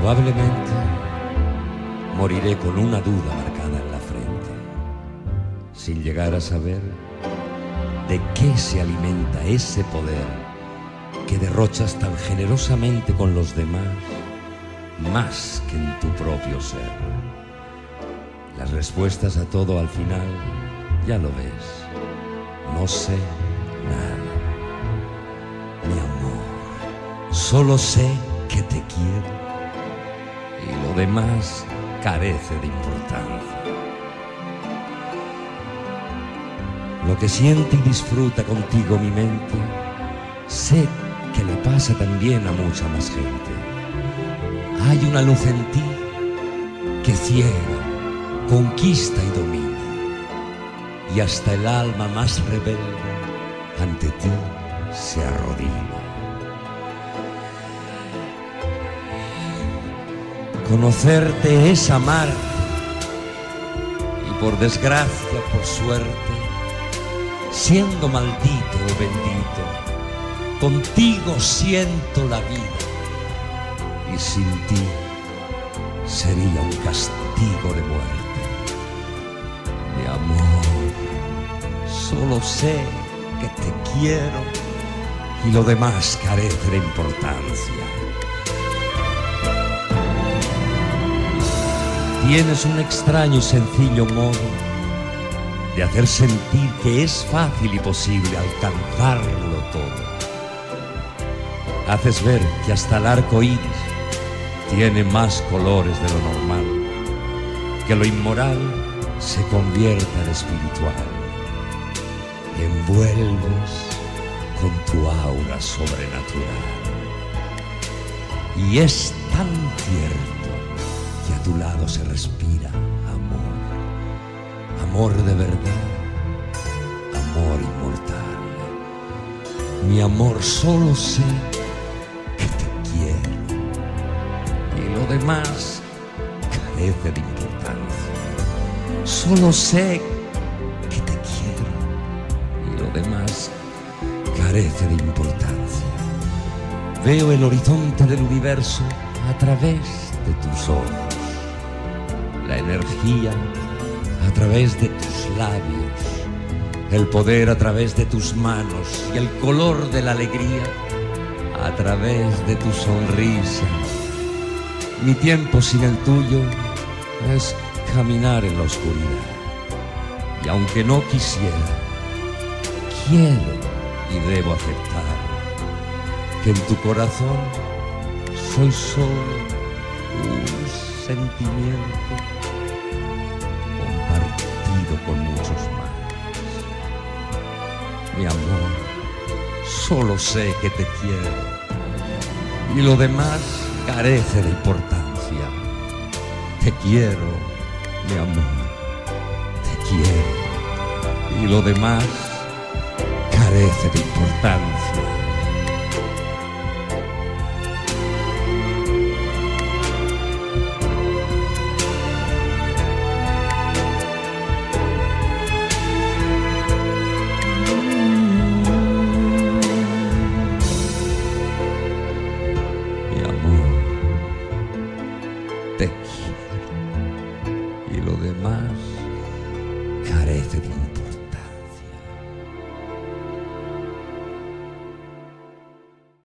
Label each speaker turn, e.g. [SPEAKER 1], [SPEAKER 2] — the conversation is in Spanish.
[SPEAKER 1] Probablemente moriré con una duda marcada en la frente, sin llegar a saber de qué se alimenta ese poder que derrochas tan generosamente con los demás, más que en tu propio ser. Las respuestas a todo al final, ya lo ves, no sé nada. Mi amor, solo sé que te quiero demás carece de importancia. Lo que siente y disfruta contigo mi mente, sé que le pasa también a mucha más gente. Hay una luz en ti que ciega, conquista y domina. Y hasta el alma más rebelde ante ti se arrodilla. Conocerte es amar y por desgracia, por suerte, siendo maldito o bendito, contigo siento la vida y sin ti sería un castigo de muerte. Mi amor, solo sé que te quiero y lo demás carece de importancia. Tienes un extraño y sencillo modo de hacer sentir que es fácil y posible alcanzarlo todo. Haces ver que hasta el arco iris tiene más colores de lo normal, que lo inmoral se convierta en espiritual. Envuelves con tu aura sobrenatural. Y es tan cierto que a tu lado se respira amor, amor de verdad, amor inmortal. Mi amor solo sé que te quiero y lo demás carece de importancia. Solo sé que te quiero y lo demás carece de importancia. Veo el horizonte del universo a través de tus ojos la energía a través de tus labios, el poder a través de tus manos y el color de la alegría a través de tu sonrisa. Mi tiempo sin el tuyo es caminar en la oscuridad. Y aunque no quisiera, quiero y debo aceptar que en tu corazón soy solo un sentimiento con muchos más. Mi amor, solo sé que te quiero y lo demás carece de importancia. Te quiero, mi amor, te quiero y lo demás carece de importancia. Lo demás. Carece de